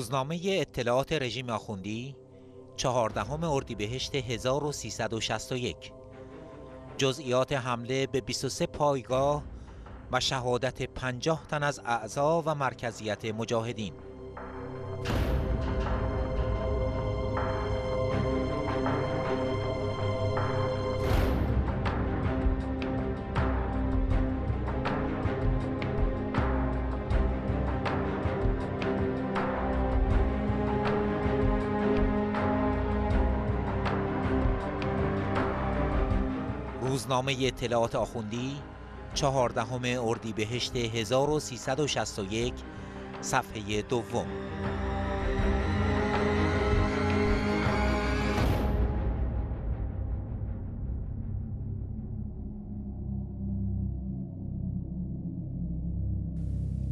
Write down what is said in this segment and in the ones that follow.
روزنامه اطلاعات رژیم آخوندی چهاردهم اردیبهشت 1361 جزئیات حمله به 23 پایگاه و شهادت 50 تن از اعضا و مرکزیت مجاهدین. روزنامه اطلاعات آخوندی چهاردهم اردیبهشت 1361 صفحه دوم.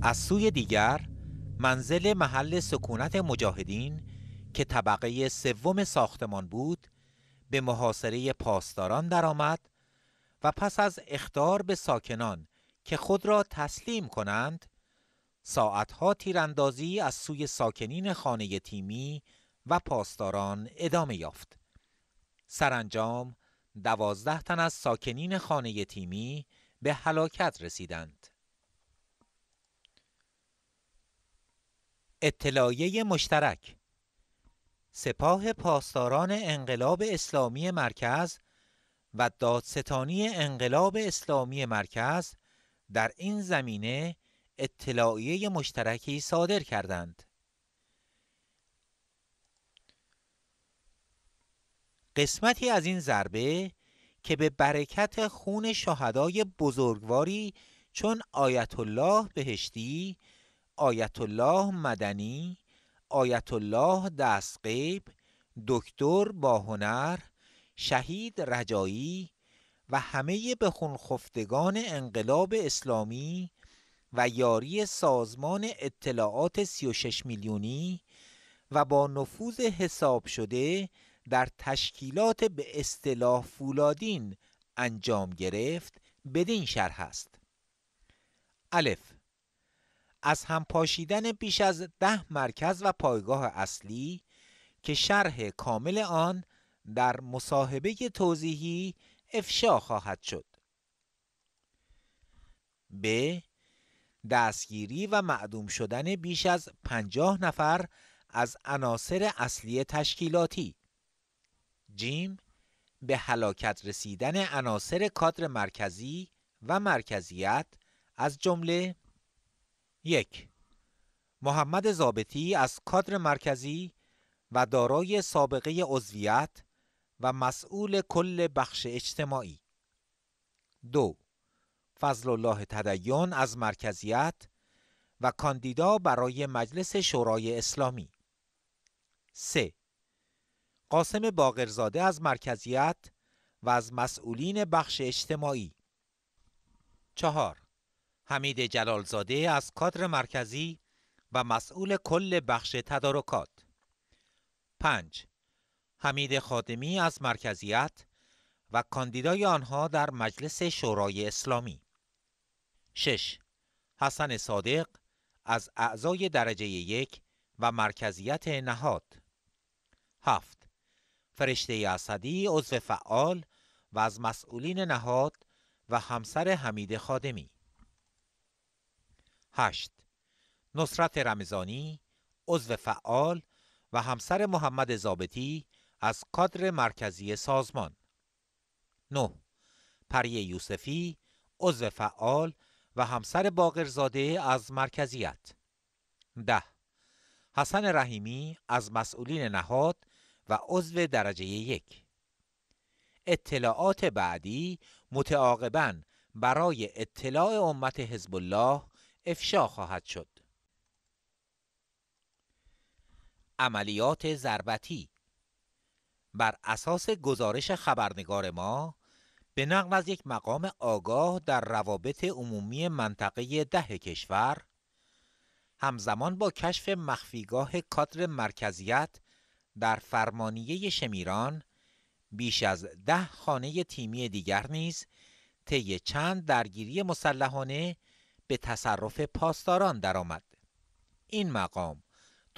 از سوی دیگر منزل محل سکونت مجاهدین که طبقه سوم ساختمان بود به محاصره پاسداران درآمد و پس از اختار به ساکنان که خود را تسلیم کنند ساعتها تیراندازی از سوی ساکنین خانه تیمی و پاسداران ادامه یافت. سرانجام دوازده تن از ساکنین خانه تیمی به هلاکت رسیدند. اطلاعیه مشترک سپاه پاسداران انقلاب اسلامی مرکز و دادستانی انقلاب اسلامی مرکز در این زمینه اطلاعیه مشترکی صادر کردند. قسمتی از این ضربه که به برکت خون شهدای بزرگواری چون آیت الله بهشتی آیت الله مدنی آیت الله دستقیب دکتر با هنر شهید رجایی و همه به خفتگان انقلاب اسلامی و یاری سازمان اطلاعات 36 میلیونی و با نفوذ حساب شده در تشکیلات به اصطلاح فولادین انجام گرفت بدین شرح است. الف. از هم پاشیدن بیش از ده مرکز و پایگاه اصلی که شرح کامل آن در مصاحبه توضیحی افشا خواهد شد. ب. دستگیری و معدوم شدن بیش از پنجاه نفر از عناصر اصلی تشکیلاتی. جیم. به هلاکت رسیدن عناصر کادر مرکزی و مرکزیت از جمله یک. محمد زابطی از کادر مرکزی و دارای سابقه عضویت و مسئول کل بخش اجتماعی. دو فضل الله تدیون از مرکزیت و کاندیدا برای مجلس شورای اسلامی. سه قاسم باقرزاده از مرکزیت و از مسئولین بخش اجتماعی. چهار حمید جلالزاده از کادر مرکزی و مسئول کل بخش تدارکات. پنج حمید خادمی از مرکزیت و کاندیدای آنها در مجلس شورای اسلامی 6. حسن صادق از اعضای درجه یک و مرکزیت نهاد 7. فرشته اسدی عضو فعال و از مسئولین نهاد و همسر حمید خادمی 8. نصرت رمزانی عضو فعال و همسر محمد زابطی از کادر مرکزی سازمان. 9. پری یوسفی عضو فعال و همسر باقرزاده از مرکزیت. 10. حسن رحیمی از مسئولین نهاد و عضو درجه یک. اطلاعات بعدی متعاقبا برای اطلاع امت حزب الله افشا خواهد شد. عملیات ضربتی. بر اساس گزارش خبرنگار ما به نقل از یک مقام آگاه در روابط عمومی منطقه ده کشور همزمان با کشف مخفیگاه کادر مرکزیت در فرمانیه شمیران بیش از ده خانه تیمی دیگر نیز طی چند درگیری مسلحانه به تصرف پاسداران درآمد. این مقام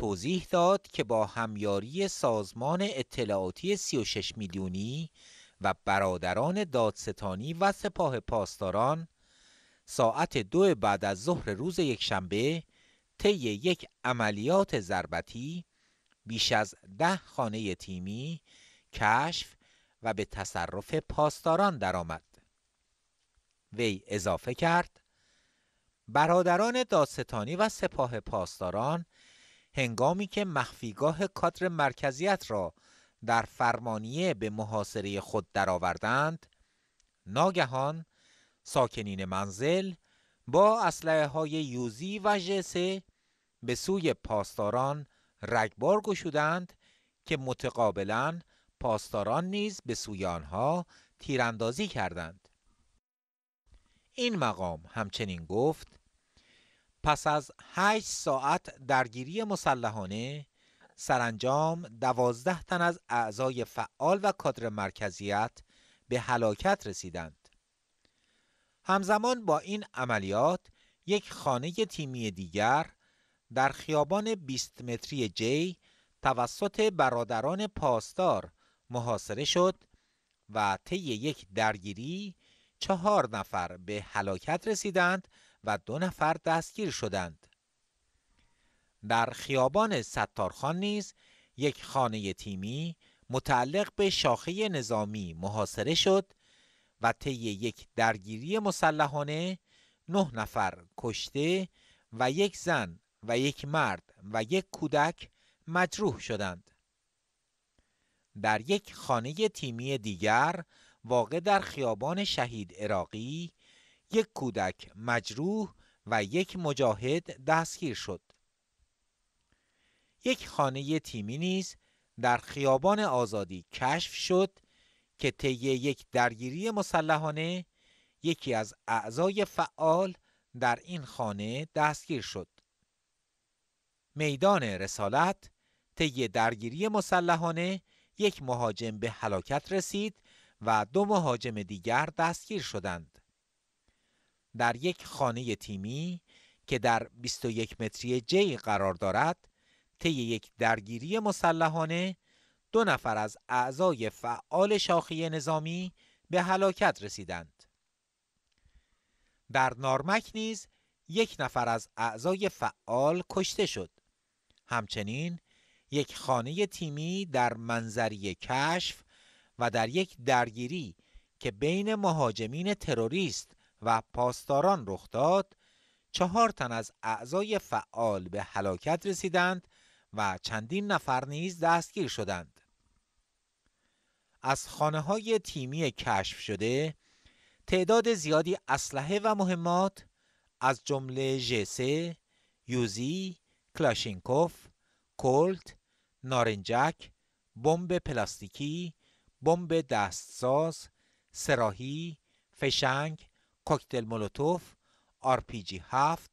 توضیح داد که با همیاری سازمان اطلاعاتی 36 میلیونی و برادران دادستانی و سپاه پاسداران ساعت دو بعد از ظهر روز یکشنبه طی یک عملیات ضربتی بیش از ده خانه تیمی کشف و به تصرف پاسداران درآمد. وی اضافه کرد برادران دادستانی و سپاه پاسداران هنگامی که مخفیگاه کادر مرکزیت را در فرمانیه به محاصره خود درآوردند ناگهان ساکنین منزل با اسلحه های یوزی و جسه به سوی پاسداران رگبار گشودند که متقابلا پاسداران نیز به سوی آنها تیراندازی کردند. این مقام همچنین گفت پس از هشت ساعت درگیری مسلحانه سرانجام دوازده تن از اعضای فعال و کادر مرکزیت به هلاکت رسیدند. همزمان با این عملیات یک خانه تیمی دیگر در خیابان 20 متری جی توسط برادران پاسدار محاصره شد و طی یک درگیری چهار نفر به هلاکت رسیدند و دو نفر دستگیر شدند. در خیابان ستارخان نیز یک خانه تیمی متعلق به شاخه نظامی محاصره شد و طی یک درگیری مسلحانه نه نفر کشته و یک زن و یک مرد و یک کودک مجروح شدند. در یک خانه تیمی دیگر واقع در خیابان شهید عراقی یک کودک مجروح و یک مجاهد دستگیر شد. یک خانه تیمی نیز در خیابان آزادی کشف شد که طی یک درگیری مسلحانه یکی از اعضای فعال در این خانه دستگیر شد. میدان رسالت طی درگیری مسلحانه یک مهاجم به هلاکت رسید و دو مهاجم دیگر دستگیر شدند. در یک خانه تیمی که در 21 متری جی قرار دارد طی یک درگیری مسلحانه دو نفر از اعضای فعال شاخی نظامی به هلاکت رسیدند. در نارمک نیز یک نفر از اعضای فعال کشته شد. همچنین یک خانه تیمی در منظری کشف و در یک درگیری که بین مهاجمین تروریست و پاسداران رخ داد چهار تن از اعضای فعال به هلاکت رسیدند و چندین نفر نیز دستگیر شدند. از خانه های تیمی کشف شده تعداد زیادی اسلحه و مهمات از جمله ژسه، یوزی، کلاشینکوف، کولت، نارنجک، بمب پلاستیکی، بمب دستساز، سلاحی، فشنگ، کوکتل مولوتوف، آرپیجی هفت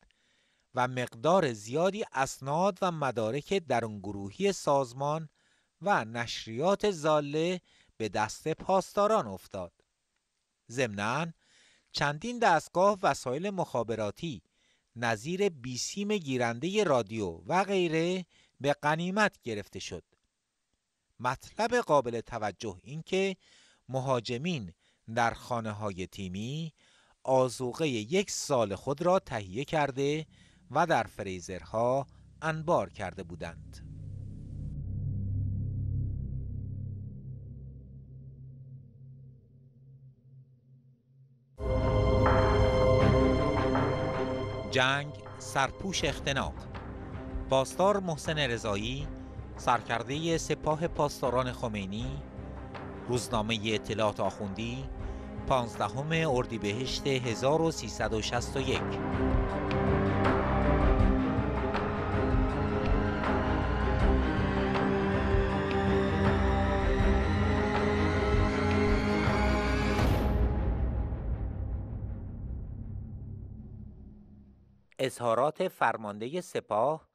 و مقدار زیادی اسناد و مدارک درونگروهی سازمان و نشریات ضاله به دست پاسداران افتاد. ضمناً چندین دستگاه وسایل مخابراتی نظیر بیسیم گیرنده رادیو و غیره به قنیمت گرفته شد. مطلب قابل توجه این که مهاجمین در خانه های تیمی آزوقه یک سال خود را تهیه کرده و در فریزرها انبار کرده بودند. جنگ سرپوش اختناق پاسدار محسن رضایی سرکرده سپاه پاسداران خمینی روزنامه اطلاعات آخوندی پانزدهم اردیبهشت 1361 اظهارات فرمانده سپاه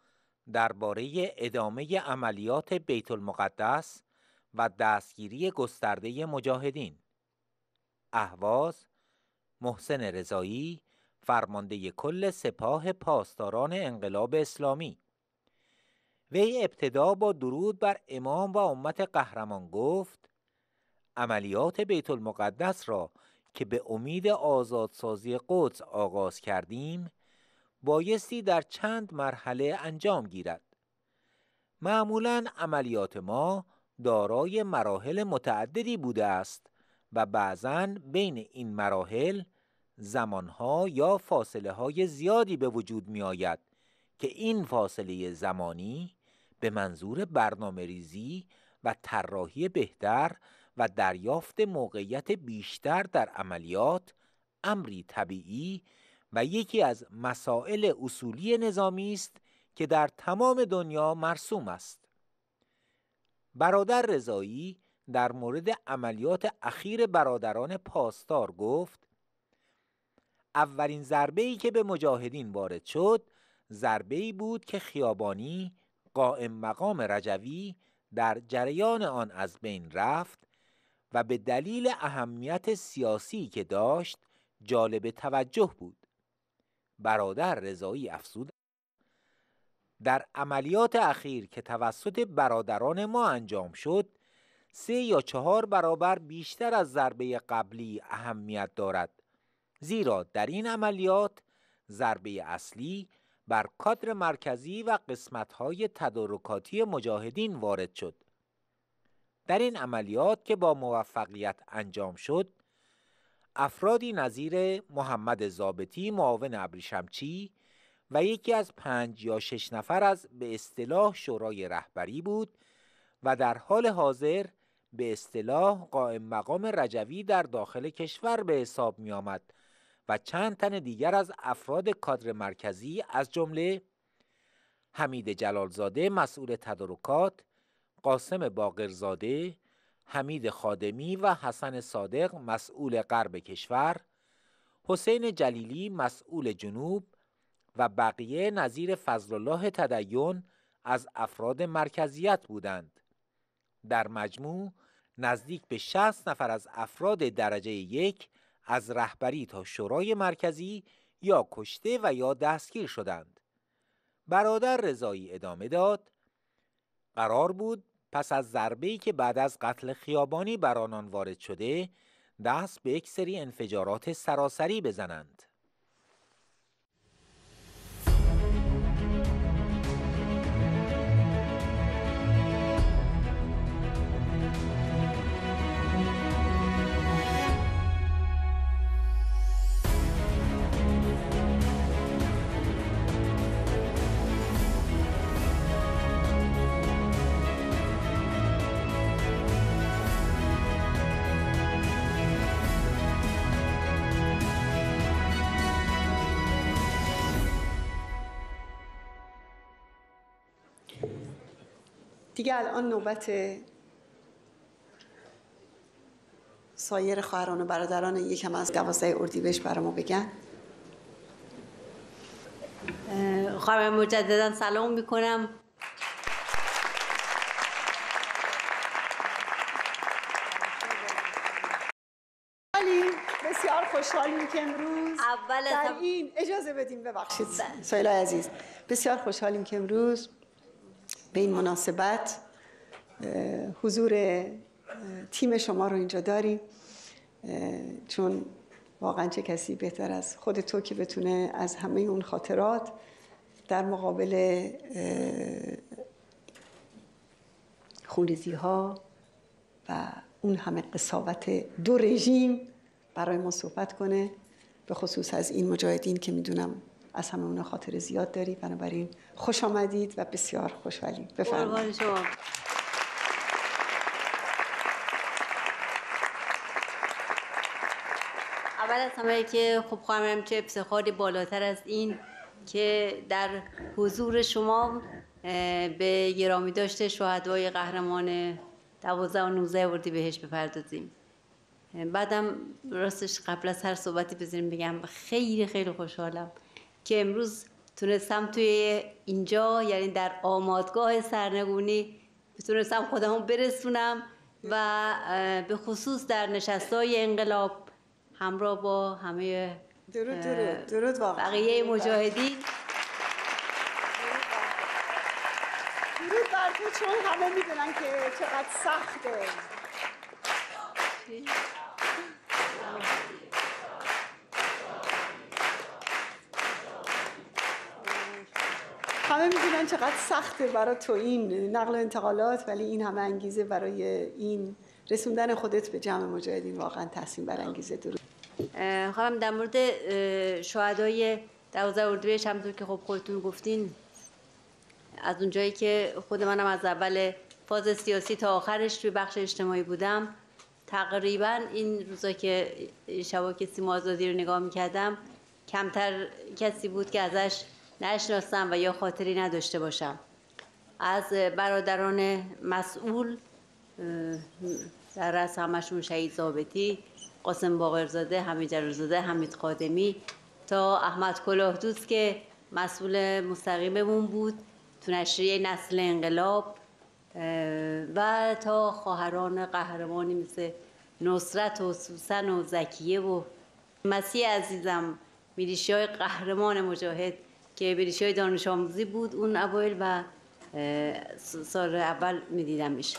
درباره ادامه عملیات بیت المقدس و دستگیری گسترده مجاهدین. اهواز محسن رضایی فرمانده کل سپاه پاسداران انقلاب اسلامی. وی ابتدا با درود بر امام و امت قهرمان گفت عملیات بیت المقدس را که به امید آزادسازی قدس آغاز کردیم بایستی در چند مرحله انجام گیرد. معمولا عملیات ما دارای مراحل متعددی بوده است. و بعضا بین این مراحل زمانها یا فاصله های زیادی به وجود می آید که این فاصله زمانی به منظور برنامه ریزی و طراحی بهتر و دریافت موقعیت بیشتر در عملیات امری طبیعی و یکی از مسائل اصولی نظامی است که در تمام دنیا مرسوم است. برادر رضایی در مورد عملیات اخیر برادران پاسدار گفت اولین ضربه ای که به مجاهدین وارد شد ضربه ای بود که خیابانی قائم مقام رجوی در جریان آن از بین رفت و به دلیل اهمیت سیاسی که داشت جالب توجه بود. برادر رضایی افزود در عملیات اخیر که توسط برادران ما انجام شد سه یا چهار برابر بیشتر از ضربه قبلی اهمیت دارد. زیرا در این عملیات ضربه اصلی بر کادر مرکزی و قسمت‌های تدارکاتی مجاهدین وارد شد. در این عملیات که با موفقیت انجام شد افرادی نظیر محمد زابطی معاون ابریشمچی و یکی از پنج یا شش نفر از به اصطلاح شورای رهبری بود و در حال حاضر به اصطلاح قائم مقام رجوی در داخل کشور به حساب می آمد و چند تن دیگر از افراد کادر مرکزی از جمله حمید جلالزاده مسئول تدارکات قاسم باقرزاده حمید خادمی و حسن صادق مسئول غرب کشور حسین جلیلی مسئول جنوب و بقیه نظیر فضل الله تدین از افراد مرکزیت بودند. در مجموع نزدیک به 60 نفر از افراد درجه یک از رهبری تا شورای مرکزی یا کشته و یا دستگیر شدند. برادر رضایی ادامه داد قرار بود پس از ضربه‌ای که بعد از قتل خیابانی بر آنان وارد شده دست به یک سری انفجارات سراسری بزنند. دیگه الان نوبت سایر خواهران و برادران یکم از دوازده اردیبهشت برای ما بگن. خواهران مجددا سلام می‌کنم. بسیار خوشحالیم که امروز اول در این اجازه بدیم ببخشید سایلا عزیز. بسیار خوشحالیم که امروز به این مناسبت حضور تیم شما رو اینجا داریم چون واقعا چه کسی بهتر از خود تو که بتونه از همه اون خاطرات در مقابل خونریزی ها و اون همه قصاوت دو رژیم برای ما صحبت کنه به خصوص از این مجاهدین که می‌دونم از همه اون خاطر زیاد دارید. بنابراین خوش آمدید و بسیار خوشحالیم. بفرمایید. اول از همه که خب خواهم چه افتخاری بالاتر از این که در حضور شما به گرامی داشته شهدای قهرمان دوازده و نوزه وردی بهش بپردازیم. بعدم راستش قبل از هر صحبتی بذاریم بگم خیلی خیلی خوشحالم. که امروز تونستم توی اینجا یعنی در آمادگاه سرنگونی تونستم خودمون برسونم و به خصوص در نشستای انقلاب همراه با همه درود درود درود بقیه مجاهدین. چون همه می‌دونن که چقدر سخته. همه می‌دونن چقدر سخته برای تو این نقل و انتقالات ولی این همه انگیزه برای این رسوندن خودت به جمع مجاهدین واقعا تحسین برانگیزه. درود خواهم در مورد شهدای 12 اردیبهشت همونطور که خب خودتون گفتین از اونجایی که خود منم از اول فاز سیاسی تا آخرش توی بخش اجتماعی بودم تقریبا این روزا که شبا که سیما آزادی رو نگاه می‌کردم کمتر کسی بود که ازش نشناسم و یا خاطری نداشته باشم. از برادران مسئول در رأس همشون شهید زابطی قاسم باقرزاده حمید جلالزاده حمید قادمی تا احمد کلاه دوست که مسئول مستقیممون بود تو نشریه نسل انقلاب و تا خواهران قهرمانی مثل نصرت و سوسن و زکیه و مسیح عزیزم میلیشی های قهرمان مجاهد که های دانش آموزی بود اون اوایل و سال اول میدیدمش.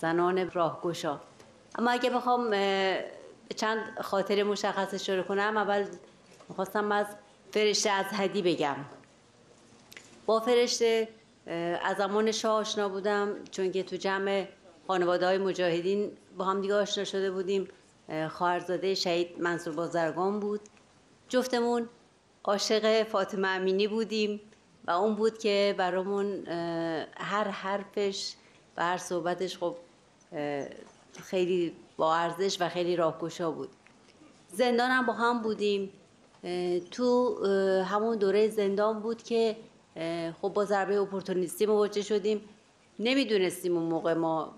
زنان راهگشا. اما اگه بخوام چند خاطر مشخص اشاره کنم اول می‌خواستم از فرشته از هدی بگم. با فرشته از زمان شاه آشنا بودم چون که تو جمع خانواده های مجاهدین با هم دیگه آشنا شده بودیم. خواهرزاده شهید منصور بازرگان بود. جفتمون عاشق فاطمه امینی بودیم و اون بود که برامون هر حرفش و هر صحبتش خب خیلی با ارزش و خیلی راهگشا بود. زندان هم با هم بودیم. تو همون دوره زندان بود که خب با ضربه اپورتونیستی مواجه شدیم. نمی‌دونستیم اون موقع ما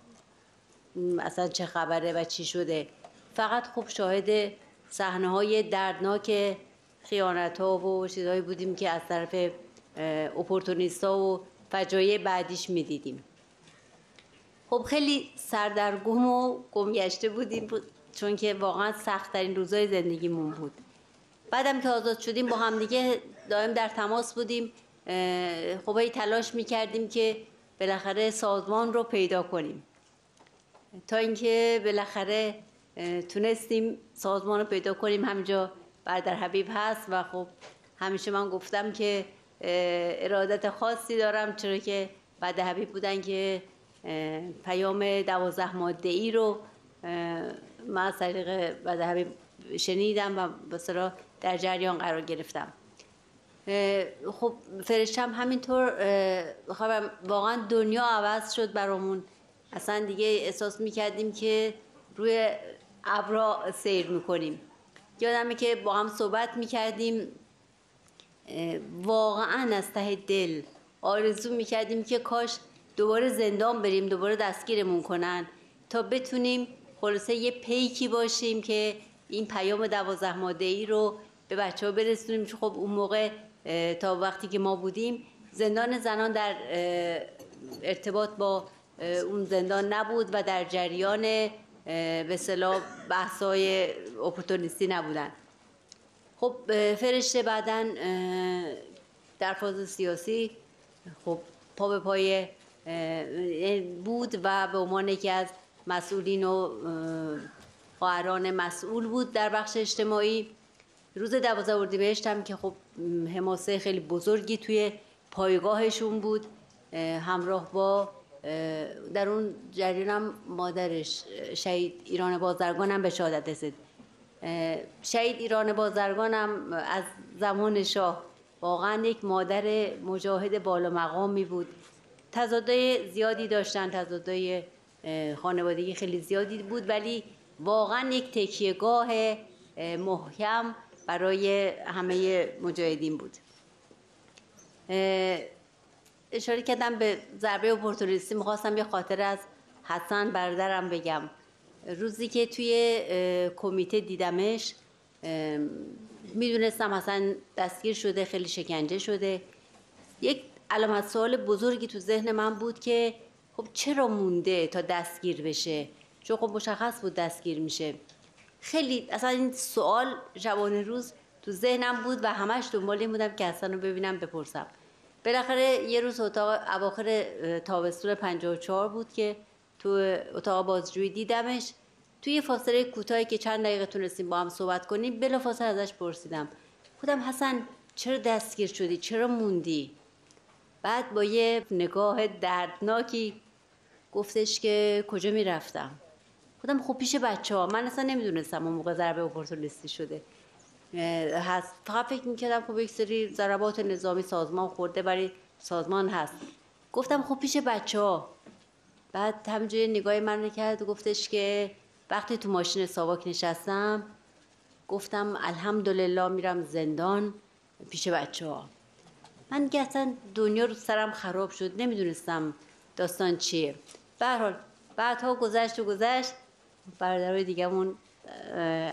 اصلا چه خبره و چی شده. فقط خب شاهد صحنه های دردناک خیانت ها و چیزهایی بودیم که از طرف اپورتونیستا و فجایع بعدیش می‌دیدیم. خب خیلی سردرگم و گمگشته بودیم چون که واقعا سختترین روزای زندگیمون بود. بعدم که آزاد شدیم با همدیگه دائم در تماس بودیم. خب تلاش می‌کردیم که بالاخره سازمان رو پیدا کنیم. تا اینکه بالاخره تونستیم سازمان رو پیدا کنیم. همینجا بردر حبیب هست و خب همیشه من گفتم که ارادت خاصی دارم چرا که بعد حبیب بودن که پیام دوازده ماده ای رو من از طریق بعد حبیب شنیدم و بسرا در جریان قرار گرفتم. خب فرشتم همینطور خب واقعا دنیا عوض شد برامون. اصلا دیگه احساس می‌کردیم که روی ابرا سیر می‌کنیم. یادمه که با هم صحبت می‌کردیم واقعا از ته دل آرزو می‌کردیم که کاش دوباره زندان بریم دوباره دستگیرمون کنن تا بتونیم خلاصه یه پیکی باشیم که این پیام دوازده ماده ای رو به بچه ها برسونیم. خب اون موقع تا وقتی که ما بودیم زندان زنان در ارتباط با اون زندان نبود و در جریان به صلاح بحثای اپورتونیستی نبودن. خب فرشته بعدا در فاز سیاسی خب پا به پای بود و به عنوان یکی از مسئولین و خواهران مسئول بود در بخش اجتماعی. روز دوازده اردیبهشت هم که خب حماسه خیلی بزرگی توی پایگاهشون بود همراه با در اون جریان مادرش شهید ایران بازرگان هم به شهادت رسید. شهید ایران بازرگان هم از زمان شاه واقعا یک مادر مجاهد بالا مقامی بود. تضادای زیادی داشتن تضادای خانوادگی خیلی زیادی بود ولی واقعا یک تکیهگاه محکم برای همه مجاهدین بود. اشاره کردم به ضربه اپورتونیستی. می‌خواستم یه خاطر از حسن برادرم بگم. روزی که توی کمیته دیدمش می‌دونستم حسن دستگیر شده خیلی شکنجه شده. یک علامت سوال بزرگی تو ذهن من بود که خب چرا مونده تا دستگیر بشه؟ چون خب مشخص بود دستگیر میشه. خیلی اصلا این سوال شبانه روز تو ذهنم بود و همش دنبال این بودم که حسن رو ببینم بپرسم. بالاخره یه روز اتاق اواخر تابستون 54 بود که تو اتاق بازجویی دیدمش. توی فاصله کوتاهی که چند دقیقه تونستیم با هم صحبت کنیم بلا فاصله ازش پرسیدم. خودم حسن چرا دستگیر شدی؟ چرا موندی؟ بعد با یه نگاه دردناکی گفتش که کجا می‌رفتم. خودم خب پیش بچه ها من اصلا نمی‌دونستم اون موقع ضربه اپورتونیستی شده. هست. فقط فکر می‌کردم خب یک سری ضربات نظامی سازمان خورده برای سازمان هست. گفتم خب پیش بچه ها بعد همینجوری نگاه من کرد و گفتش که وقتی تو ماشین ساواک نشستم گفتم الحمدلله میرم زندان پیش بچه ها من دیگه اصلا دنیا رو سرم خراب شد نمی‌دونستم داستان چیه. حال بعدها گذشت و گذشت. برادرای دیگهمون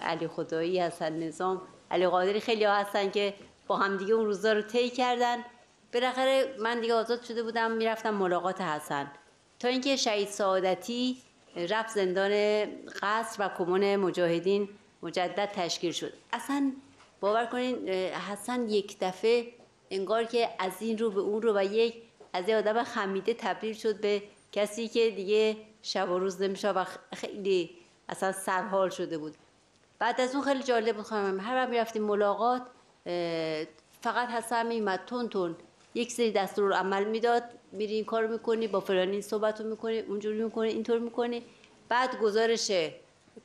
علی خدایی هستن نظام علی قادری خیلی ها هستن که با هم دیگه اون روزا رو طی کردن. بالاخره من دیگه آزاد شده بودم می‌رفتم ملاقات حسن. تا اینکه شهید سعادتی رفت زندان قصر و کمون مجاهدین مجدد تشکیل شد. اصلا باور کنین حسن یک دفعه انگار که از این رو به اون رو و یک از یه آدم خمیده تبدیل شد به کسی که دیگه شب و روز نمیشه و خیلی اصلا سرحال شده بود. بعد از اون خیلی جالب بود خانم هر وقت می‌رفتیم ملاقات فقط حسن میمد تون تون یک سری دستور عمل می‌داد. میری این کارو می‌کنی با فلانی صحبت رو می‌کنی اونجوری می‌کنی اینطور می‌کنی. بعد گزارش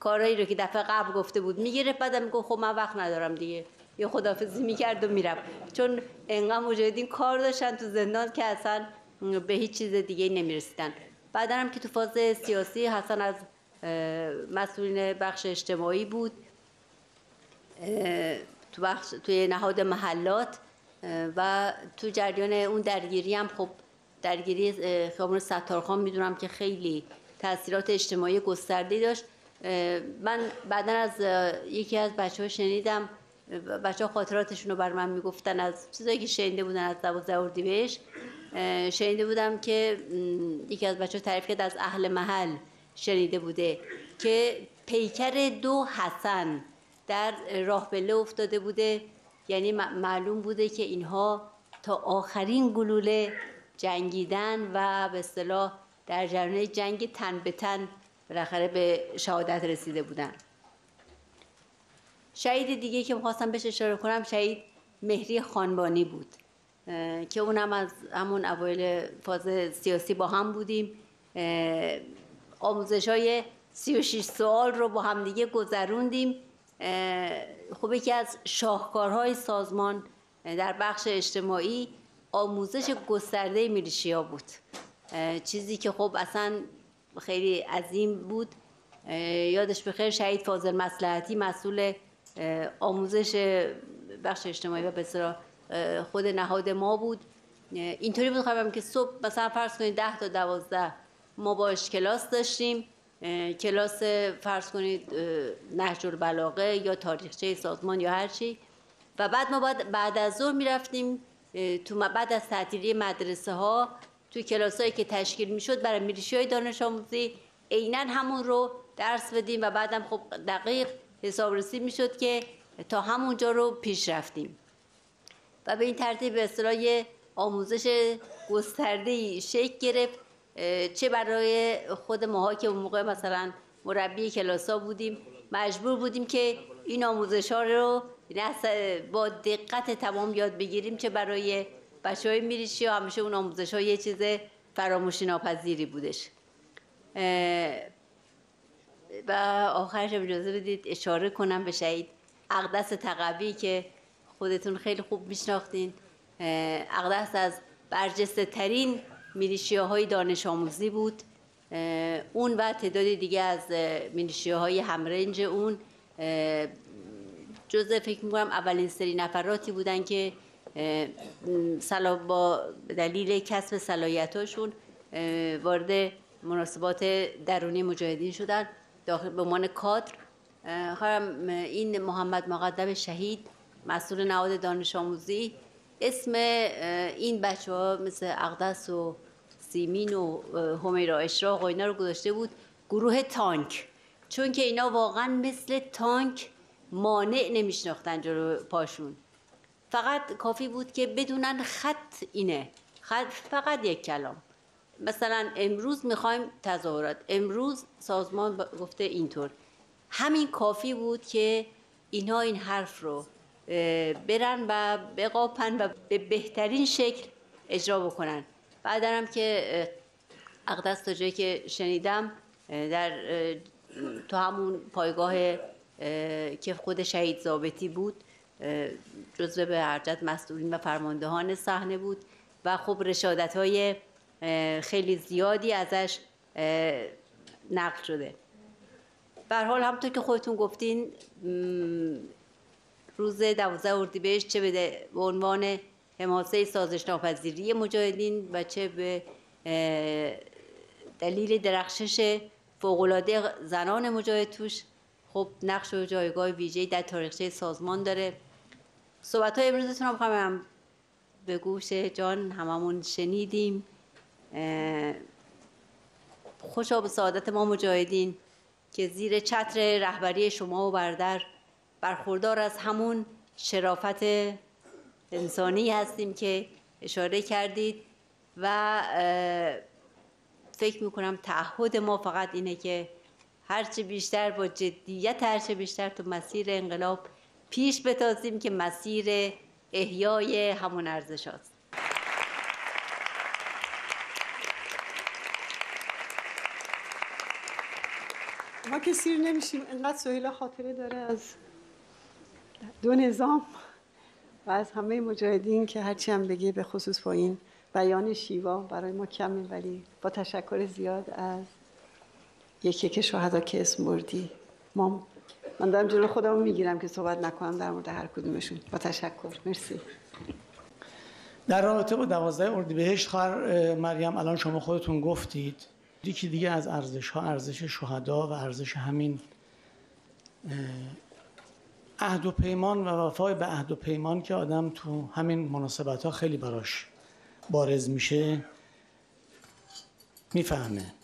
کارهایی رو که دفعه قبل گفته بود می‌گرفت. بعدم می‌گفت خب من وقت ندارم دیگه. یه خدافزی می‌کرد و میرم چون انقدر مجاهدین کار داشتن تو زندان که اصلا به هیچ چیز دیگه نمی‌رسیدن. بعد هم که تو فاز سیاسی حسن از مسئولین بخش اجتماعی بود. تو بخش توی نهاد محلات و تو جریان اون درگیری هم خب درگیری خیابون ستارخان می‌دونم که خیلی تاثیرات اجتماعی گسترده داشت. من بعدا از یکی از بچه ها شنیدم بچه ها خاطراتشون رو بر من می‌گفتن از چیزایی که شنیده بودن از دوازده اردیبهشت شنیده بودم که یکی از بچه ها تعریف کرد از اهل محل شنیده بوده که پیکر دو حسن در راه بله افتاده بوده. یعنی معلوم بوده که اینها تا آخرین گلوله جنگیدن و به اصطلاح در جریان جنگ تن به تن بالاخره به شهادت رسیده بودن. شهید دیگه که می‌خواستم بهش اشاره کنم شهید مهری خانبانی بود که اونم از همون اوایل فاز سیاسی با هم بودیم. آموزش های 36 سوال رو با هم دیگه گذروندیم. خب یکی از شاهکارهای سازمان در بخش اجتماعی آموزش گسترده میلیشیا بود. چیزی که خب اصلا خیلی عظیم بود. یادش بخیر شهید فاضل مسلحتی مسئول آموزش بخش اجتماعی و به خود نهاد ما بود. اینطوری بود خواهم که صبح مثلا فرض کنید ده تا دوازده ما باش کلاس داشتیم. کلاس فرض کنید نهج البلاغه یا تاریخچه سازمان یا هر چی. و بعد ما بعد, بعد از ظهر می‌رفتیم تو بعد از تعطیلی مدرسه ها تو کلاس هایی که تشکیل می‌شد برای میلیشی های دانش آموزی عینا همون رو درس بدیم و بعدم خب دقیق حسابرسی می‌شد که تا همونجا رو پیش رفتیم. و به این ترتیب به اصطلاح آموزش گسترده شکل گرفت چه برای خود ماها که اون موقع مثلا مربی کلاسا بودیم مجبور بودیم که این آموزش ها رو با دقت تمام یاد بگیریم چه برای بچه های میریشی و همیشه اون آموزش ها یه چیز فراموشی ناپذیری بودش. و آخرش اجازه بدید اشاره کنم به شهید اقدس تقوی که خودتون خیلی خوب میشناختین. اقدس از برجسته ترین های دانش آموزی بود. اون و تعداد دیگه از های همرنج اون. جزء فکر می‌کنم اولین سری نفراتی بودن که با دلیل کسب صلاحیتاشون وارد مناسبات درونی مجاهدین شدن داخل به عنوان کادر. این محمد مقدم شهید مسئول نهاد دانش آموزی اسم این بچه ها مثل اقدس و سیمین و همیرا اشراق و اینا رو گذاشته بود گروه تانک. چون که اینا واقعا مثل تانک مانع نمیشناختن جلو پاشون. فقط کافی بود که بدونن خط اینه. خط فقط یک کلام. مثلا امروز می‌خوایم تظاهرات. امروز سازمان گفته اینطور. همین کافی بود که اینها این حرف رو برن و بقاپن و به بهترین شکل اجرا بکنن. بعدم که اقدس تا جایی که شنیدم در تو همون پایگاه که خود شهید زابطی بود جزو به حرجت مسئولین و فرماندهان صحنه بود و خب رشادت های خیلی زیادی ازش نقل شده. بر حال همطور که خودتون گفتین روز دوازده اردیبهشت چه به عنوان حماسه سازش ناپذیری مجاهدین و چه به دلیل درخشش فوقالعاده زنان مجاهد توش. خب نقش و جایگاه ویژه‌ای در تاریخچه سازمان داره. صحبت های امروزتون هم هم به گوش جان هممون شنیدیم. خوشا به سعادت ما مجاهدین که زیر چتر رهبری شما و بردر برخوردار از همون شرافت انسانی هستیم که اشاره کردید و فکر می‌کنم تعهد ما فقط اینه که هرچه بیشتر با جدیت هرچه بیشتر تو مسیر انقلاب پیش بتازیم که مسیر احیای همون ارزش هست. ما که سیر نمیشیم انقدر سهیلا خاطره داره از دو نظام و از همه مجاهدین که هرچی هم بگه به خصوص با این بیان شیوا برای ما کمه ولی با تشکر زیاد از یکی که شهدا که اسم بردی. ما من دارم جلو خودمو می‌گیرم که صحبت نکنم در مورد هر کدومشون. با تشکر. مرسی. در رابطه با دوازده اردیبهشت خواهر مریم الان شما خودتون گفتید یکی دیگه از ارزش ها ارزش شهدا و ارزش همین عهد و پیمان و وفای به عهد و پیمان که آدم تو همین مناسبت ها خیلی براش بارز میشه می‌فهمه.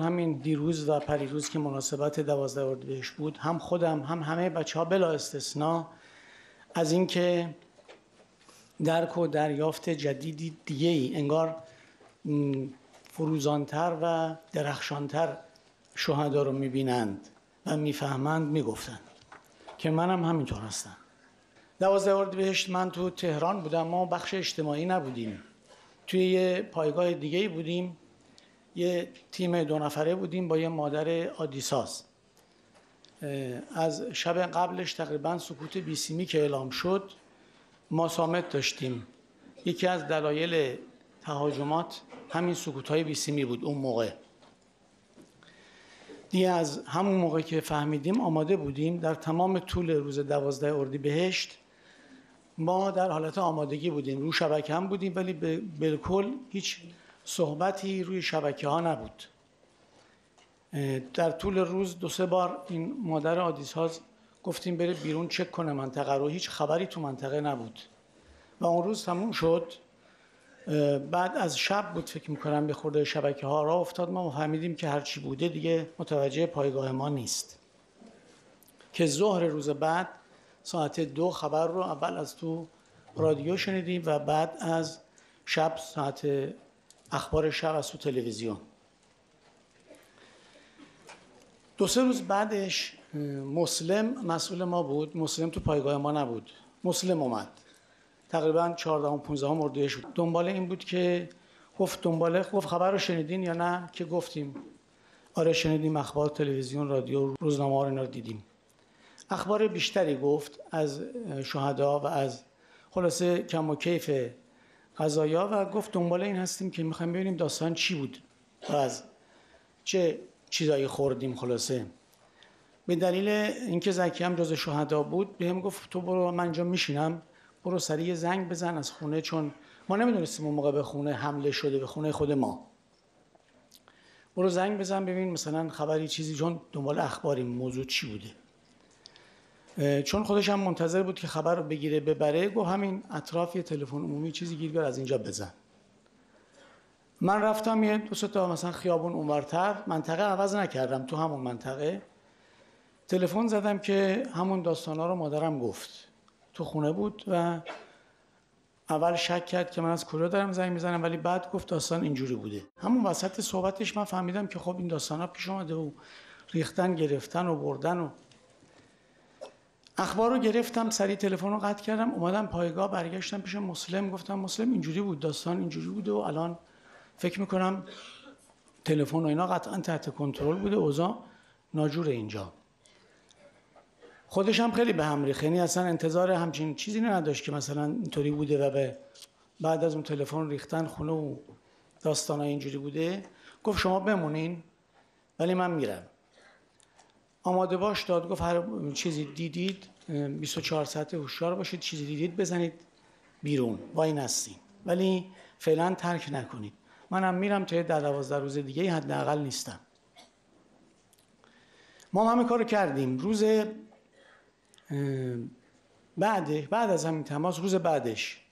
همین دیروز و پریروز که مناسبت دوازده اردیبهشت بود هم خودم هم همه بچه ها بلا استثنا از اینکه درک و دریافت جدیدی دیگه ای انگار فروزانتر و درخشانتر شهدا رو می‌بینند و می‌فهمند می‌گفتند. که منم همینطور هستم. دوازده اردیبهشت من تو تهران بودم. ما بخش اجتماعی نبودیم. توی یه پایگاه دیگه بودیم. یه تیم دو نفره بودیم با یه مادر آدیساز. از شب قبلش تقریبا سکوت بیسیمی که اعلام شد ما سامت داشتیم. یکی از دلایل تهاجمات همین سکوت های بیسیمی بود اون موقع. دیگه از همون موقع که فهمیدیم آماده بودیم در تمام طول روز دوازده اردی بهشت ما در حالت آمادگی بودیم. رو شبکه هم بودیم ولی بالکل هیچ صحبتی روی شبکه ها نبود. در طول روز دو سه بار این مادر آدیساز گفتیم بره بیرون چک کنه منطقه رو. هیچ خبری تو منطقه نبود. و اون روز تموم شد. بعد از شب بود فکر می‌کنم به خورده شبکه ها را افتاد. ما فهمیدیم که هرچی بوده دیگه متوجه پایگاه ما نیست. که ظهر روز بعد ساعت دو خبر رو اول از تو رادیو شنیدیم و بعد از شب ساعت اخبار شب از تو تلویزیون. دو سه روز بعدش مسلم مسئول ما بود. مسلم تو پایگاه ما نبود. مسلم اومد. تقریبا 14 و 15 مرداد شد. دنبال این بود که گفت دنبال گفت خبر رو شنیدین یا نه؟ که گفتیم. آره شنیدیم اخبار تلویزیون رادیو روزنامه ها رو اینا دیدیم. اخبار بیشتری گفت از شهدا و از خلاصه کم و کیف قضایا و گفت دنبال این هستیم که می‌خوایم ببینیم داستان چی بود و از چه چیزایی خوردیم خلاصه. به دلیل اینکه زکی هم جز شهدا بود بهم گفت تو برو من اینجا میشینم. برو سریع زنگ بزن از خونه چون ما نمی‌دونستیم اون موقع به خونه حمله شده به خونه خود ما. برو زنگ بزن ببین مثلا خبری چیزی چون دنبال اخباری موضوع چی بوده. چون خودش هم منتظر بود که خبر رو بگیره ببره گفت همین اطراف یه تلفن عمومی چیزی گیر بیار از اینجا بزن. من رفتم یه دو تا مثلا خیابون اونورتر منطقه عوض نکردم تو همون منطقه. تلفن زدم که همون داستانا رو مادرم گفت. تو خونه بود و اول شک کرد که من از کجا دارم زنگ می‌زنم ولی بعد گفت داستان اینجوری بوده. همون وسط صحبتش من فهمیدم که خب این داستان ها پیش اومده و ریختن گرفتن و بردن و اخبار رو گرفتم سریع تلفن رو قطع کردم اومدم پایگاه برگشتم پیش مسلم گفتم مسلم اینجوری بود داستان اینجوری بوده و الان فکر می‌کنم تلفن و اینا قطعا تحت کنترل بوده اوضاع ناجور اینجا. خودش هم خیلی به هم ریخت. یعنی اصلا انتظار همچین چیزی نداشت که مثلا اینطوری بوده و به بعد از اون تلفن ریختن خونه و داستان اینجوری بوده. گفت شما بمونین ولی من میرم. آماده باش داد گفت هر چیزی دیدید 24 ساعت هوشیار باشید چیزی دیدید بزنید بیرون. وای نستین. ولی فعلا ترک نکنید. منم میرم تا در دوازده روز دیگه حداقل نیستم. ما همه کارو کردیم. روز بعد بعد از همین تماس روز بعدش.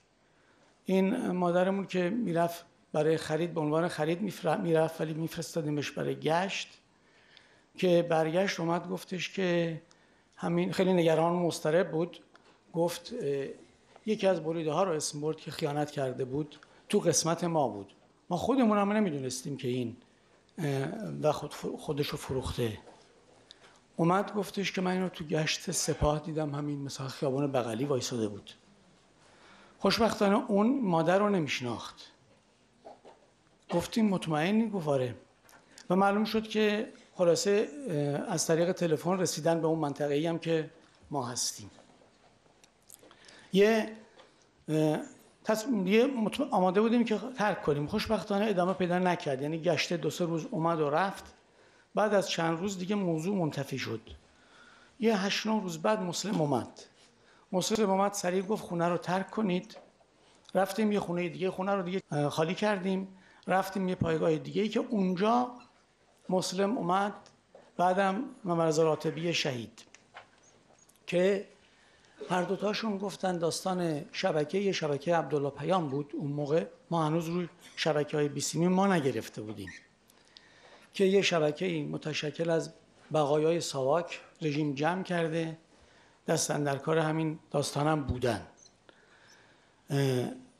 این مادرمون که می‌رفت برای خرید به عنوان خرید می‌رفت ولی میفرستادیمش برای گشت که برگشت اومد گفتش که همین خیلی نگران مسترب بود. گفت یکی از بریده ها رو اسم برد که خیانت کرده بود تو قسمت ما بود. ما خودمون هم نمی‌دونستیم که این و خود خودش رو فروخته. اومد گفتش که من اینو تو گشت سپاه دیدم همین مثلا خیابان بغلی وایساده بود. خوشبختانه اون مادر رو نمیشناخت. گفتیم مطمئنی؟ گفاره و معلوم شد که خلاصه از طریق تلفن رسیدن به اون منطقه ای هم که ما هستیم. یه یه آماده بودیم که ترک کنیم. خوشبختانه ادامه پیدا نکرد. یعنی گشته دو سه روز اومد و رفت. بعد از چند روز دیگه موضوع منتفی شد. یه هشت روز بعد مسلم اومد. مسلم اومد سریع گفت خونه رو ترک کنید. رفتیم یه خونه دیگه خونه رو دیگه خالی کردیم. رفتیم یه پایگاه دیگه که اونجا مسلم اومد. بعدم ممرز راتبی شهید. که هر دوتاشون گفتن داستان شبکه یه شبکه عبدالله پیام بود. اون موقع ما هنوز روی شبکه های بیسیمی ما نگرفته بودیم. که یه شبکه متشکل از بقایای ساواک رژیم جمع کرده دستن در کار همین داستانم بودن.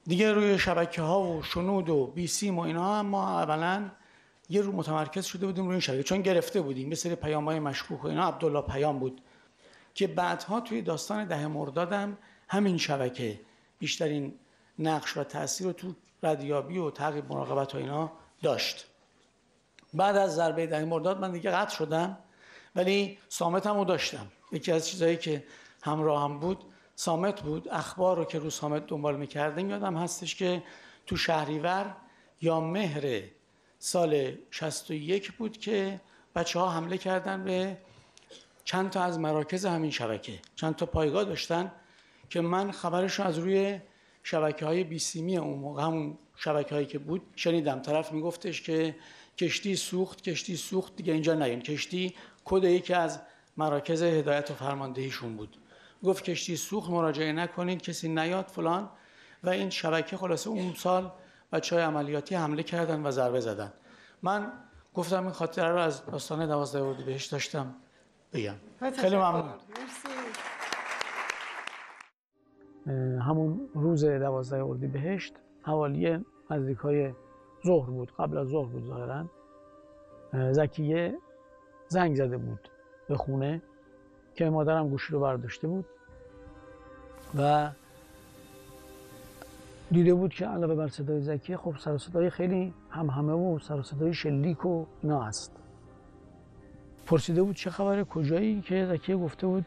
دیگه روی شبکه ها و شنود و بیسیم و اینا هم ما اولا یه رو متمرکز شده بودیم روی این شبکه چون گرفته بودیم مثل پیام های مشکوک و اینا عبدالله پیام بود که بعدها توی داستان ده مردادم همین شبکه بیشترین نقش و تاثیر رو تو ردیابی و تعقیب مراقبت و اینا داشت. بعد از ضربه ده مرداد من دیگه قطع شدم ولی سامت هم رو داشتم. یکی از چیزهایی که همراه هم بود سامت بود. اخبار رو که رو سامت دنبال می‌کردیم یادم هستش که تو شهریور یا مهر سال 61 بود که بچه ها حمله کردن به چند تا از مراکز همین شبکه. چند تا پایگاه داشتن که من خبرش از روی شبکه های بیسیمی اون موقع همون شبکه هایی که بود شنیدم. طرف میگفتش که کشتی سوخت کشتی سوخت دیگه اینجا نیین کشتی کد یکی از مراکز هدایت و فرماندهیشون بود. گفت کشتی سوخت مراجعه نکنید کسی نیاد فلان. و این شبکه خلاصه اون سال بچه های عملیاتی حمله کردن و ضربه زدن. من گفتم این خاطره رو از داستان دوازده بهش داشتم بگم. خیلی ممنون. همون روز دوازده اردی بهشت حوالی نزدیک های ظهر بود قبل از ظهر بود ظاهرا. زکیه زنگ زده بود به خونه که مادرم گوشی رو برداشته بود و دیده بود که علاوه بر صدای زکیه خب سر صدای خیلی هم همه و سر صدای شلیک و اینا هست. پرسیده بود چه خبره کجایی؟ که زکیه گفته بود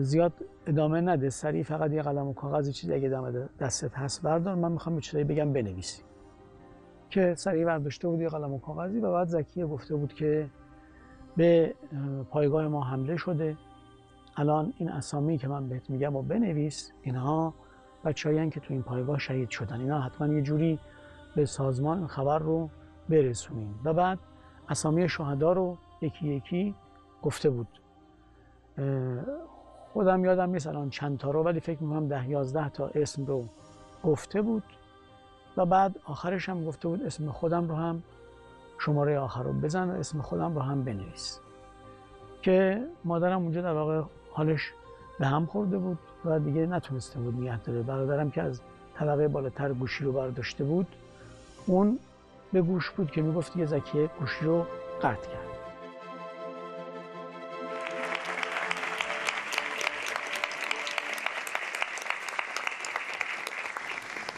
زیاد ادامه نده سریع فقط یه قلم و کاغذی چیزی اگه ادامه دستت هست بردار من می‌خوام یه چیزایی بگم بنویسی. که سریع برداشته بود یه قلم و کاغذی و بعد زکیه گفته بود که به پایگاه ما حمله شده. الان این اسامی که من بهت میگم و بنویس اینها بچه‌ای که تو این پایگاه شهید شدن. اینا حتما یه جوری به سازمان خبر رو برسونین. و بعد اسامی شهدا رو یکی یکی گفته بود. خودم یادم نیست الان چند تا رو ولی فکر می‌کنم ده یازده تا اسم رو گفته بود. و بعد آخرش هم گفته بود اسم خودم رو هم شماره آخر رو بزن و اسم خودم رو هم بنویس. که مادرم اونجا در واقع حالش به هم خورده بود و دیگه نتونسته بود نگه داره. برادرم که از طبقه بالاتر گوشی رو برداشته بود اون به گوش بود که می‌گفت یه زکیه گوشی رو قطع کرد.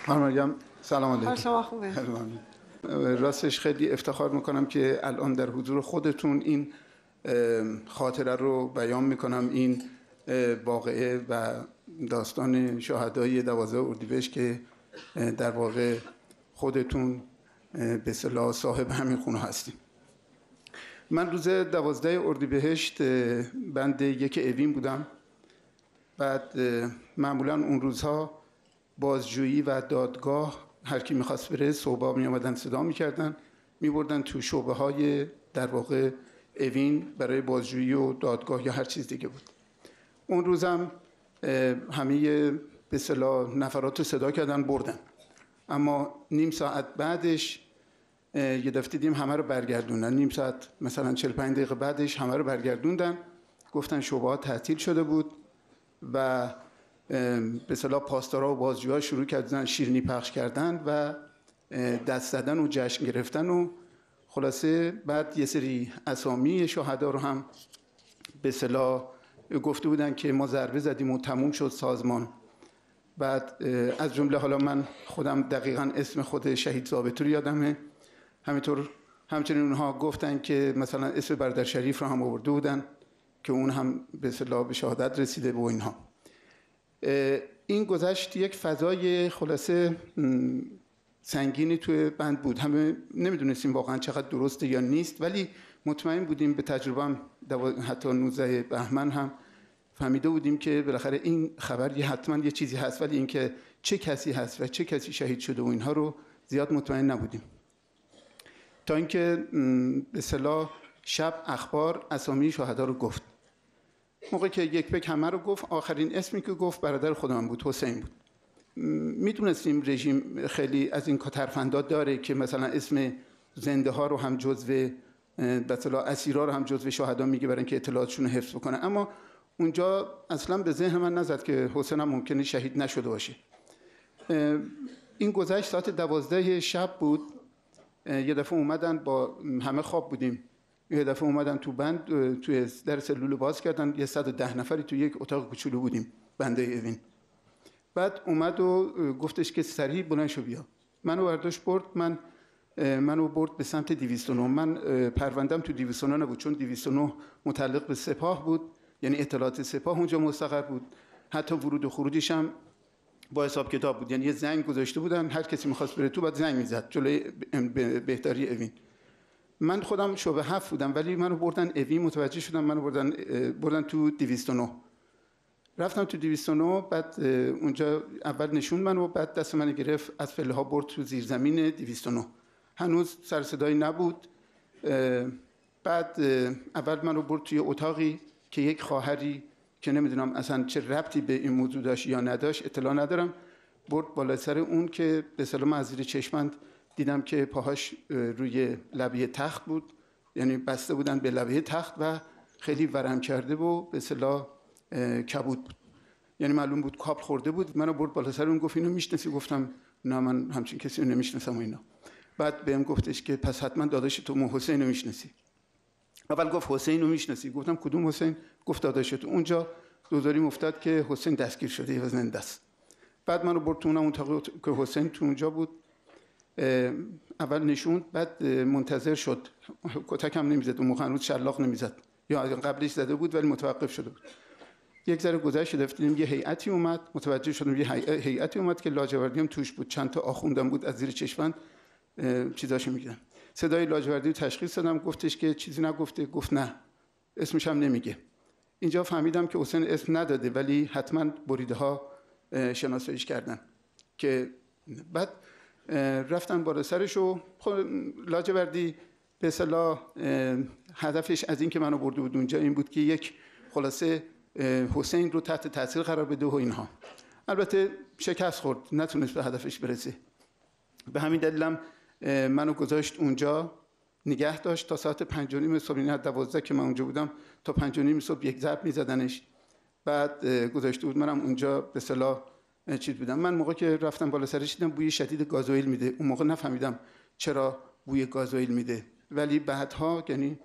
مریم سلام علیکم. شما خوبه؟ راستش خیلی افتخار می‌کنم که الان در حضور خودتون این خاطره رو بیان می‌کنم. این واقعه و داستان شهدای دوازده اردیبهشت که در واقع خودتون به صلاح صاحب همین خونه هستیم. من روز دوازده اردیبهشت بند یک اوین بودم. بعد معمولا اون روزها بازجویی و دادگاه هر کی می‌خواست بره صبح می آمدن صدا می‌کردن میبردن تو شعبه های در واقع اوین برای بازجویی و دادگاه یا هر چیز دیگه بود. اون روزم همه به صلاح نفرات صدا کردن بردن. اما نیم ساعت بعدش یه دفعه دیدیم همه رو برگردوندن. نیم ساعت مثلا 45 دقیقه بعدش همه رو برگردوندن. گفتن شعبه تعطیل شده بود و به صلاح پاسدارا و بازجوها شروع کردن شیرینی پخش کردن و دست زدن و جشن گرفتن و خلاصه بعد یه سری اسامی شهدا رو هم به صلاح گفته بودن که ما ضربه زدیم و تموم شد سازمان. بعد از جمله حالا من خودم دقیقا اسم خود شهید ضابطی رو یادمه. همینطور همچنین اونها گفتن که مثلا اسم برادر شریف رو هم آورده بودن که اون هم به صلاح به شهادت رسیده به اینها. این گذشت یک فضای خلاصه سنگینی توی بند بود. همه نمی‌دونستیم واقعا چقدر درسته یا نیست ولی مطمئن بودیم به تجربه هم حتی 19 بهمن هم فهمیده بودیم که بالاخره این خبر یه حتما یه چیزی هست ولی اینکه چه کسی هست و چه کسی شهید شده و اینها رو زیاد مطمئن نبودیم. تا اینکه به صلاح شب اخبار اسامی شهدا رو گفت. موقع که یک بک همه رو گفت آخرین اسمی که گفت برادر خودم بود حسین بود. می‌دونستیم رژیم خیلی از این ترفندات داره که مثلا اسم زنده ها رو هم جزو مثلا اسیرا رو هم جزو شهدا میگه برای اینکه اطلاعاتشون رو حفظ بکنه. اما اونجا اصلا به ذهن من نزد که حسین هم ممکنه شهید نشده باشه. این گذشت ساعت دوازده شب بود. یه دفعه اومدن با همه خواب بودیم. یه دفعه اومدن تو بند توی در سلول باز کردن یه صد ده نفری تو یک اتاق کوچولو بودیم بنده اوین. بعد اومد و گفتش که سریع بلند شو بیا. منو برداشت برد من منو برد به سمت 209 من پروندم تو 209 نبود چون 209 متعلق به سپاه بود یعنی اطلاعات سپاه اونجا مستقر بود. حتی ورود و خروجش هم با حساب کتاب بود. یعنی یه زنگ گذاشته بودن هر کسی می‌خواست بره تو بعد زنگ می‌زد جلوی بهداری اوین. من خودم شعبه هفت بودم ولی منو بردن اوی متوجه شدم منو بردن بردن تو 209 رفتم تو 209 بعد اونجا اول نشون منو بعد دست من گرفت از فله ها برد تو زیر زمین 209 هنوز سر صدایی نبود بعد اول منو برد توی اتاقی که یک خواهری که نمی‌دونم اصلا چه ربطی به این موضوع داشت یا نداشت اطلاع ندارم برد بالا سر اون که به سلام از زیر چشمند دیدم که پاهاش روی لبه تخت بود. یعنی بسته بودن به لبه تخت و خیلی ورم کرده و به صلاح کبود بود. یعنی معلوم بود کاپ خورده بود. منو برد بالا سر اون گفت اینو می‌شناسی؟ گفتم نه من همچین کسی رو نمی‌شناسم و اینا. بعد بهم گفتش که پس حتما داداش تو مو حسین رو می‌شناسی. اول گفت حسین رو می‌شناسی. گفتم کدوم حسین؟ گفت داداش تو. اونجا دوزاری افتاد که حسین دستگیر شده و زنده است بعد منو برد تو اون که حسین تو اونجا بود. اول نشوند بعد منتظر شد. کتک هم نمی‌زد اون موقع هنوز شلاق نمی‌زد. یا قبلش زده بود ولی متوقف شده بود. یک ذره گذشت دیدیم یه هیئتی اومد. متوجه شدم یه هیئتی اومد که لاجوردی هم توش بود. چند تا آخوندم بود از زیر چشمند چیزاشو میگیدن. صدای لاجوردی رو تشخیص دادم. گفتش که چیزی نگفته. گفت نه. اسمش هم نمیگه. اینجا فهمیدم که حسین اسم نداده ولی حتما بریده ها شناساییش کردن. که بعد رفتن بالا سرش و خب لاجوردی به صلاح هدفش از این که منو برده بود اونجا این بود که یک خلاصه حسین رو تحت تاثیر قرار بده و اینها. البته شکست خورد نتونست به هدفش برسه. به همین دلیلم منو گذاشت اونجا نگه داشت تا ساعت پنج و نیم صبح یعنی دوازده که من اونجا بودم تا پنج و نیم صبح یک ضرب میزدنش. بعد گذاشته بود منم اونجا به صلاح چیز بودم. من موقع که رفتم بالا سرش دیدم بوی شدید گازوئیل میده. اون موقع نفهمیدم چرا بوی گازوئیل میده. ولی بعدها یعنی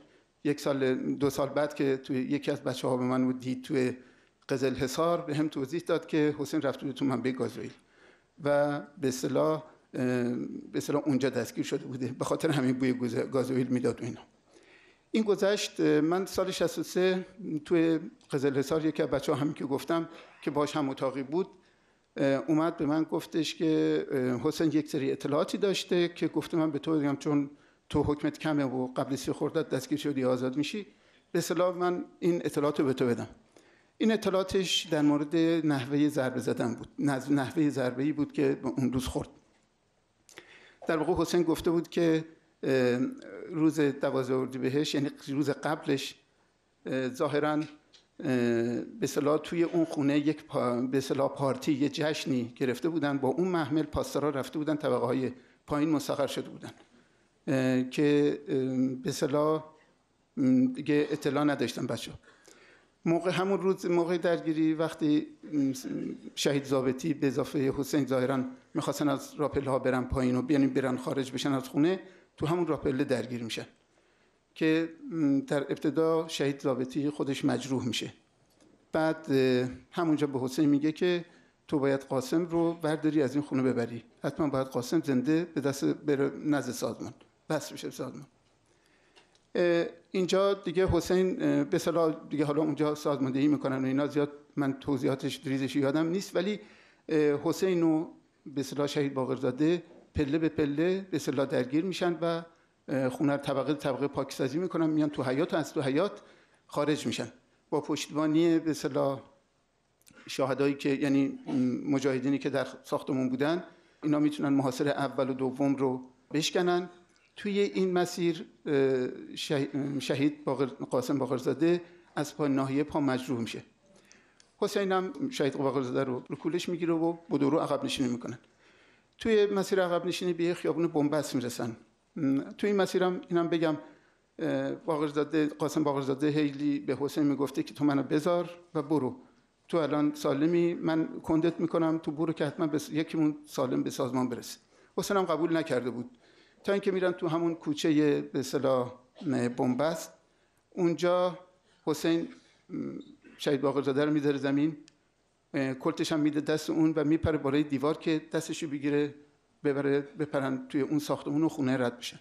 یک سال دو سال بعد که توی یکی از بچه ها به من دید توی قزل حصار به هم توضیح داد که حسین رفت بود تو منبع گازوئیل. و به اصطلاح به اصطلاح اونجا دستگیر شده بوده. به خاطر همین بوی گازوئیل می‌داد و اینا. این گذشت من سال 63 توی قزل حصار یکی از بچه ها همین که گفتم که باش هم اتاقی بود. اومد به من گفتش که حسین یک سری اطلاعاتی داشته که گفته من به تو بگم چون تو حکمت کمه و قبل سی خوردت دستگیر شدی آزاد میشی. به اصطلاح من این اطلاعات رو به تو بدم. این اطلاعاتش در مورد نحوه ضربه زدن بود. نحوه ضربه ای بود که اون روز خورد. در واقع حسین گفته بود که روز دوازده بهش یعنی روز قبلش ظاهرا به صلاح توی اون خونه یک پا به صلاح پارتی یه جشنی گرفته بودن. با اون محمل پاسدارا رفته بودن طبقه های پایین مستقر شده بودن. که به صلاح دیگه اطلاع نداشتن بچه موقع همون روز موقع درگیری وقتی شهید زابطی به اضافه حسین ظاهرا می‌خواستن از راپله ها برن پایین و یعنی برن خارج بشن از خونه تو همون راپله درگیر میشن. که در ابتدا شهید زابطی خودش مجروح میشه. بعد همونجا به حسین میگه که تو باید قاسم رو برداری از این خونه ببری. حتما باید قاسم زنده به دست بره نزد سازمان. بس بشه سازمان. اینجا دیگه حسین به صلاح دیگه حالا اونجا سازماندهی می‌کنن و اینا زیاد من توضیحاتش ریزش یادم نیست ولی حسین و به صلاح شهید باقرزاده پله به پله به صلاح درگیر میشن و خونه طبقه طبقه پاکسازی می‌کنن میان تو حیات و از تو حیات خارج میشن. با پشتیبانی به صلاح شاهدایی که یعنی مجاهدینی که در ساختمون بودن اینا می‌تونن محاصره اول و دوم رو بشکنن. توی این مسیر شهید باقر قاسم باقرزاده از پا ناحیه پا مجروح میشه. حسین هم شهید باقرزاده رو رو کولش می‌گیره و بدورو عقب نشینی می‌کنن. توی مسیر عقب نشینی به خیابون بنبست می‌رسن. توی این مسیرم اینم بگم باقرزاده قاسم باقرزاده هیلی به حسین می‌گفته که تو منو بذار و برو. تو الان سالمی من کندت می‌کنم تو برو که حتما بس... یکیمون سالم به سازمان برسه حسین هم قبول نکرده بود. تا اینکه میرن تو همون کوچه به اصطلاح بنبست اونجا حسین شهید باقرزاده رو می‌ذاره زمین کلتش هم میده دست اون و میپره بالای دیوار که دستشو بگیره ببره بپرن توی اون ساختمون و خونه رد بشن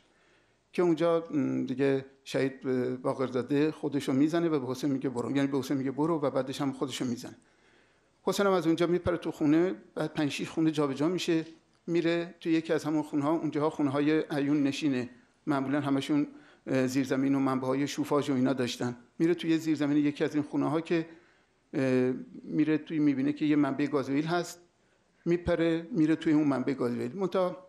که اونجا دیگه شهید باقرزاده خودشو می‌زنه و به حسین میگه برو. یعنی به حسین میگه برو و بعدش هم خودشو می‌زنه. حسین هم از اونجا میپره تو خونه بعد پنج شیش خونه جابجا میشه میره تو یکی از همون خونه ها اونجاها خونه های عیون نشینه. معمولا همشون زیرزمین و منبع های شوفاژ و اینا داشتن. میره توی زیرزمین یکی از این خونه ها که میره توی می‌بینه که یه منبع گازوئیل هست. میپره میره توی اون منبع گازوئیل. منتها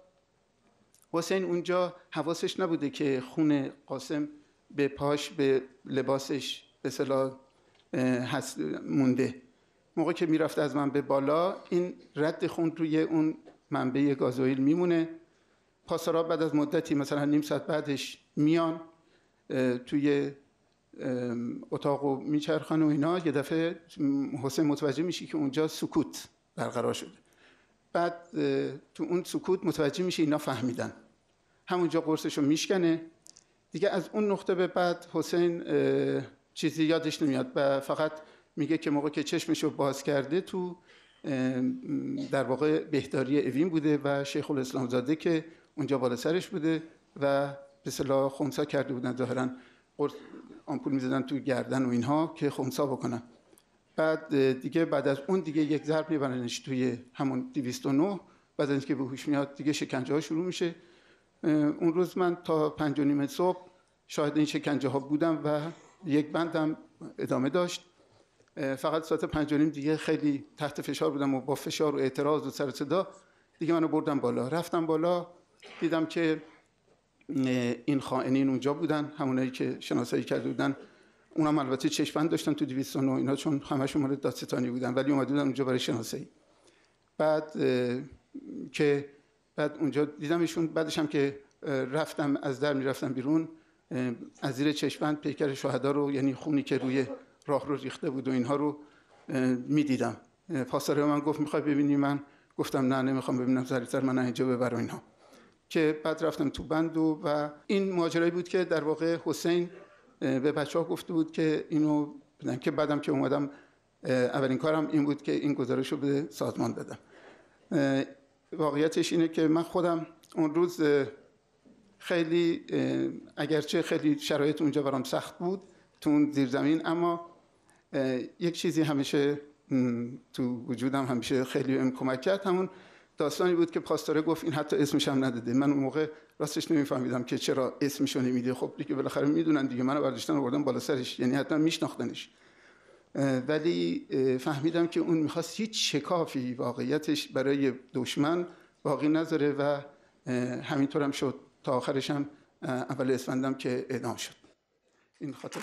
حسین اونجا حواسش نبوده که خون قاسم به پاش به لباسش به صلاح هست مونده. موقع که می‌رفته از منبع بالا این رد خون روی اون منبع گازوئیل میمونه. پاسارا بعد از مدتی مثلا نیم ساعت بعدش میان توی اتاق و میچرخن و اینا. یه دفعه حسین متوجه میشه که اونجا سکوت برقرار شده. بعد تو اون سکوت متوجه میشه اینا فهمیدن. همونجا قرصش رو میشکنه. دیگه از اون نقطه به بعد حسین چیزی یادش نمیاد. و فقط میگه که موقع که چشمش رو باز کرده تو در واقع بهداری اوین بوده و شیخ الاسلام زاده که اونجا بالا سرش بوده و به صلاح خونسا کرده بودن. ظاهرا آمپول می‌زدن تو گردن و اینها که خونسا بکنن. بعد دیگه بعد از اون دیگه یک ضرب میبرنش توی همون 209 بعد از اینکه به هوش میاد دیگه شکنجه ها شروع میشه. اون روز من تا پنج و نیم صبح شاهد این شکنجه ها بودم و یک بندم ادامه داشت. فقط ساعت پنج و نیم دیگه خیلی تحت فشار بودم و با فشار و اعتراض و سر صدا دیگه منو بردم بالا. رفتم بالا دیدم که این خائنین اونجا بودن همونایی که شناسایی کرده بودن. اونم البته چشمند داشتن تو 209 اینا چون همشون مورد دادستانی بودن ولی اومده بودن اونجا برای شناسایی. بعد که بعد اونجا دیدمشون بعدش هم که رفتم از در می‌رفتم بیرون از زیر چشمند پیکر شهدا رو یعنی خونی که روی راه رو ریخته بود و اینها رو می‌دیدم. پاسدار من گفت می‌خوای ببینی من؟ گفتم نه نمی‌خوام ببینم سریعتر من اینجا ببر اینها. که بعد رفتم تو بندو و این ماجرایی بود که در واقع حسین به بچه ها گفته بود که اینو بدن که بعدم که اومدم اولین کارم این بود که این گزارش رو به سازمان بدم. واقعیتش اینه که من خودم اون روز خیلی اگرچه خیلی شرایط اونجا برام سخت بود تو اون زیرزمین اما یک چیزی همیشه تو وجودم همیشه خیلی کمک کرد. همون داستانی بود که پاستوره گفت این حتی اسمش هم نداده. من اون موقع راستش نمیفهمیدم که چرا اسمشو نمیده. خب دیگه بالاخره می‌دونن دیگه. منو برداشتن آوردن بالا سرش. یعنی حتما میشناختنش. ولی فهمیدم که اون می‌خواست هیچ شکافی واقعیتش برای دشمن باقی نذاره و همینطور هم شد. تا آخرش هم اول اسفندم که اعدام شد. این خاطر.